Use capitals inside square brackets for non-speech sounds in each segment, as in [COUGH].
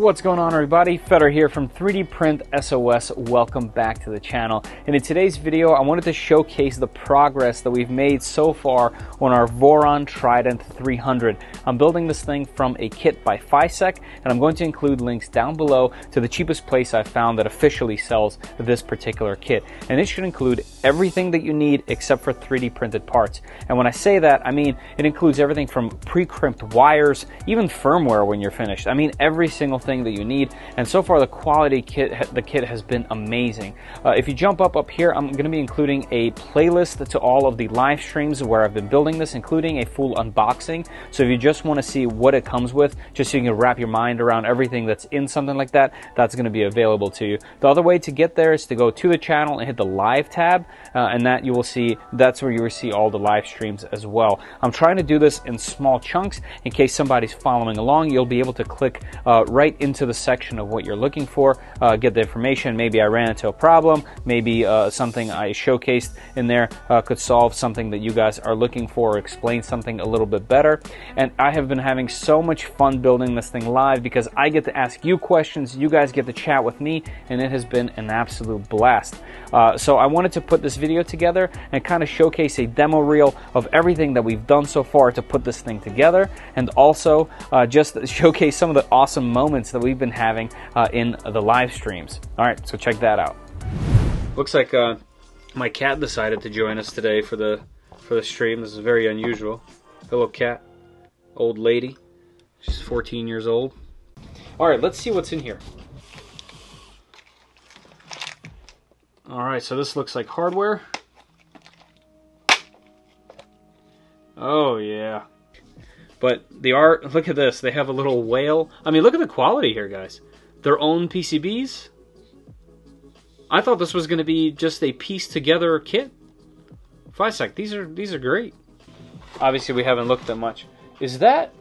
What's going on everybody? Feder here from 3D Print SOS. Welcome back to the channel. And in today's video, I wanted to showcase the progress that we've made so far on our Voron Trident 300. I'm building this thing from a kit by Fysetc, and I'm going to include links down below to the cheapest place I found that officially sells this particular kit. And it should include everything that you need except for 3D printed parts. And when I say that, I mean it includes everything from pre-crimped wires, even firmware when you're finished. I mean every single thing that you need. And so far, the quality kit, the kit has been amazing. Uh, if you jump up up here, I'm going to be including a playlist to all of the live streams where I've been building this, including a full unboxing. So if you just want to see what it comes with, just so you can wrap your mind around everything that's in something like that, that's going to be available to you. The other way to get there is to go to the channel and hit the live tab, uh, and that you will see that's where you will see all the live streams as well. I'm trying to do this in small chunks in case somebody's following along. You'll be able to click uh, right into the section of what you're looking for, uh, get the information. Maybe I ran into a problem, maybe uh, something I showcased in there uh, could solve something that you guys are looking for or explain something a little bit better. And I have been having so much fun building this thing live because I get to ask you questions, you guys get to chat with me, and it has been an absolute blast. Uh, so I wanted to put this video together and kind of showcase a demo reel of everything that we've done so far to put this thing together and also uh, just [LAUGHS] showcase some of the awesome moments that we've been having uh, in the live streams. All right, so check that out. Looks like uh, my cat decided to join us today for the for the stream. This is very unusual. Hello, cat. Old lady. She's 14 years old. All right, let's see what's in here. All right, so this looks like hardware. Oh yeah. But the art, look at this. They have a little whale. I mean, look at the quality here, guys. Their own PCBs. I thought this was going to be just a piece together kit. Fysetc, these are these are great. Obviously, we haven't looked at much. Is that?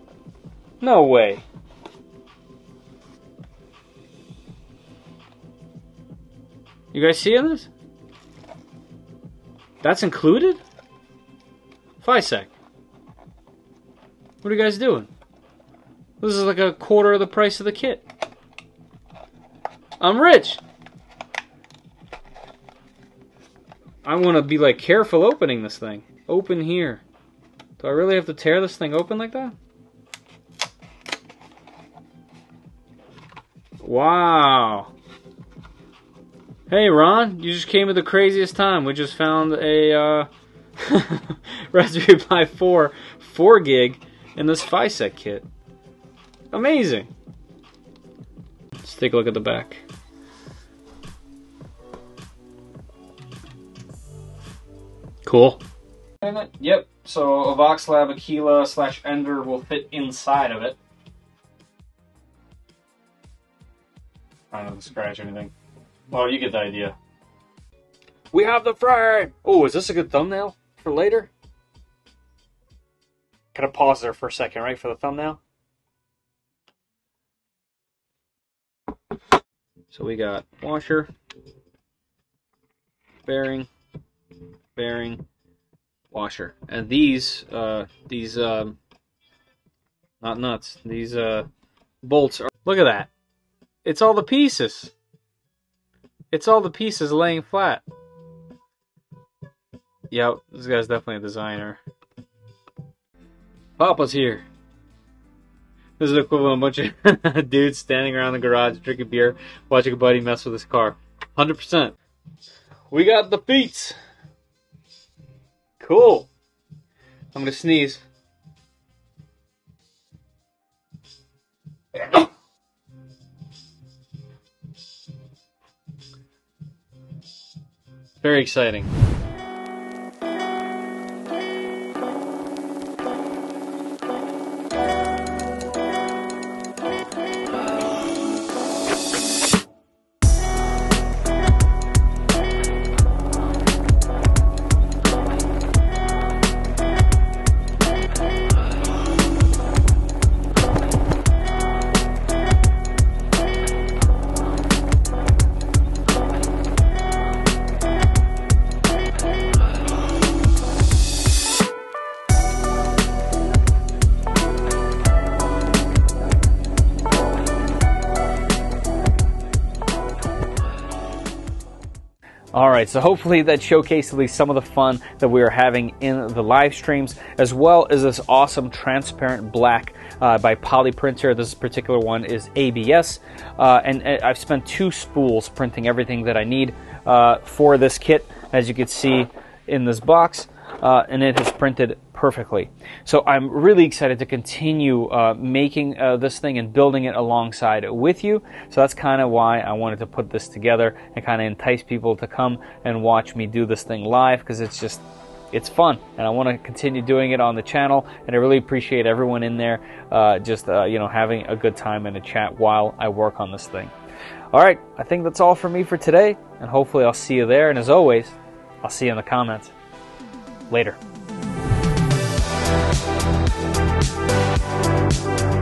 No way. You guys seeing this? That's included? Fysetc. What are you guys doing? This is like a quarter of the price of the kit. I'm rich. I want to be like careful opening this thing. Open here. Do I really have to tear this thing open like that? Wow. Hey Ron, you just came at the craziest time. We just found a uh, [LAUGHS] Raspberry Pi 4 4 gig in this Fysetc kit. Amazing! Let's take a look at the back. Cool. Yep, so a Voxelab Aquila slash Ender will fit inside of it. I don't scratch anything. Well, you get the idea. We have the frame! Oh, is this a good thumbnail for later? Gotta pause there for a second, right, for the thumbnail. So we got washer, bearing, bearing, washer, and these uh, these um, not nuts. These uh, bolts are. Look at that. It's all the pieces. It's all the pieces laying flat. Yep, this guy's definitely a designer. Papa's here. This is equivalent of a bunch of [LAUGHS] dudes standing around the garage drinking beer, watching a buddy mess with his car. 100%. We got the feet. Cool. I'm gonna sneeze. Very exciting. All right, so hopefully that showcased at least some of the fun that we are having in the live streams, as well as this awesome transparent black uh, by Polyprinter. This particular one is ABS, uh, and, and, I've spent two spools printing everything that I need uh, for this kit, as you can see in this box, uh, and it has printed perfectly. So I'm really excited to continue uh, making uh, this thing and building it alongside with you. So that's kind of why I wanted to put this together and kind of entice people to come and watch me do this thing live because it's just it's fun and I want to continue doing it on the channel and I really appreciate everyone in there uh, just uh, you know having a good time and a chat while I work on this thing. All right, I think that's all for me for today and hopefully I'll see you there and as always, I'll see you in the comments. Later. Thank you.